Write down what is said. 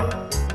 love.